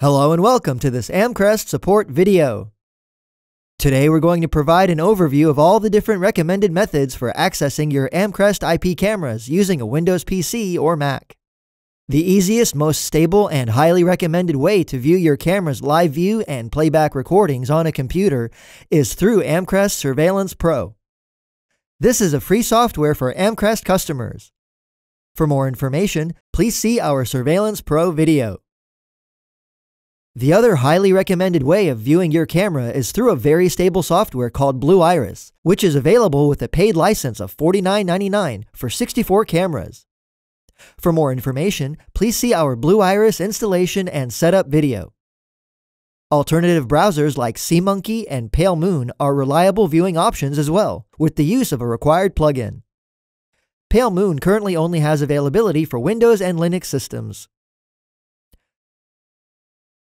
Hello and welcome to this Amcrest support video. Today we're going to provide an overview of all the different recommended methods for accessing your Amcrest IP cameras using a Windows PC or Mac. The easiest, most stable, and highly recommended way to view your camera's live view and playback recordings on a computer is through Amcrest Surveillance Pro. This is a free software for Amcrest customers. For more information, please see our Surveillance Pro video. The other highly recommended way of viewing your camera is through a very stable software called Blue Iris, which is available with a paid license of $49.99 for 64 cameras. For more information, please see our Blue Iris installation and setup video. Alternative browsers like SeaMonkey and Pale Moon are reliable viewing options as well, with the use of a required plugin. Pale Moon currently only has availability for Windows and Linux systems.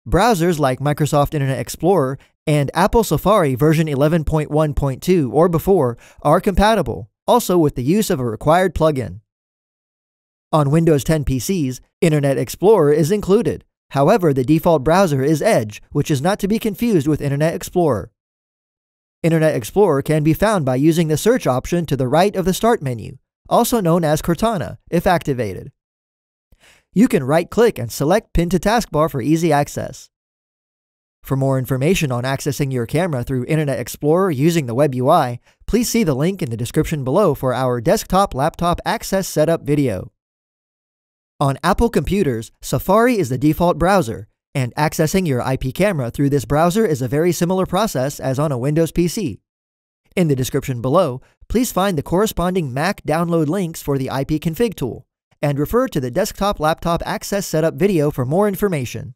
Browsers like Microsoft Internet Explorer and Apple Safari version 11.1.2 or before are compatible, also with the use of a required plugin. On Windows 10 PCs, Internet Explorer is included. However, the default browser is Edge, which is not to be confused with Internet Explorer. Internet Explorer can be found by using the search option to the right of the Start menu, also known as Cortana, if activated. You can right-click and select Pin to Taskbar for easy access. For more information on accessing your camera through Internet Explorer using the web UI, please see the link in the description below for our desktop laptop access setup video. On Apple computers, Safari is the default browser, and accessing your IP camera through this browser is a very similar process as on a Windows PC. In the description below, please find the corresponding Mac download links for the IP config tool and refer to the desktop laptop access setup video for more information.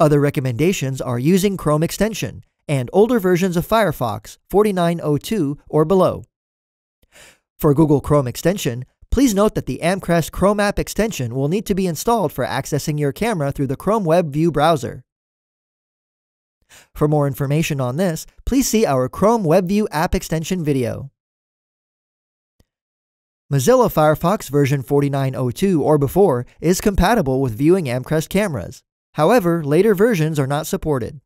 Other recommendations are using Chrome extension and older versions of Firefox 4902 or below. For Google Chrome extension, please note that the Amcrest Chrome app extension will need to be installed for accessing your camera through the Chrome Web View browser. For more information on this, please see our Chrome WebView app extension video. Mozilla Firefox version 4902 or before is compatible with viewing Amcrest cameras. However, later versions are not supported.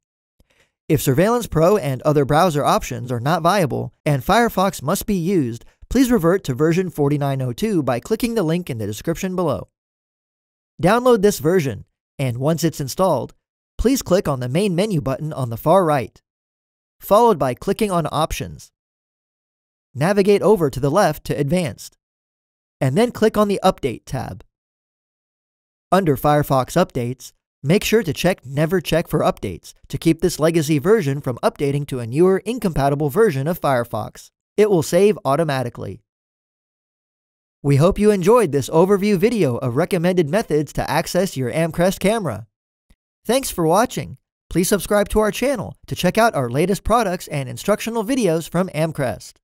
If Surveillance Pro and other browser options are not viable and Firefox must be used, please revert to version 4902 by clicking the link in the description below. Download this version, and once it's installed, please click on the main menu button on the far right, followed by clicking on Options. Navigate over to the left to Advanced and then click on the Update tab. Under Firefox Updates, make sure to check Never Check for Updates to keep this legacy version from updating to a newer, incompatible version of Firefox. It will save automatically. We hope you enjoyed this overview video of recommended methods to access your Amcrest camera. Thanks for watching. Please subscribe to our channel to check out our latest products and instructional videos from Amcrest.